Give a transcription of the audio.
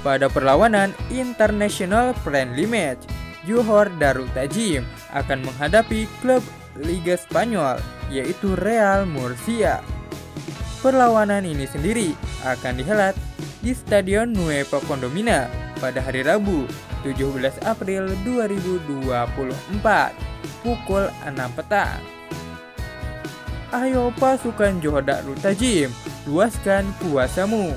pada perlawanan International Friendly Match. Johor Darul Tajim akan menghadapi klub Liga Spanyol yaitu Real Murcia. Perlawanan ini sendiri akan dihelat di Stadion Nueva Condomina pada hari Rabu 17 April 2024 pukul 6 petang. Ayo pasukan Johor Darul Tajim, luaskan kuasamu.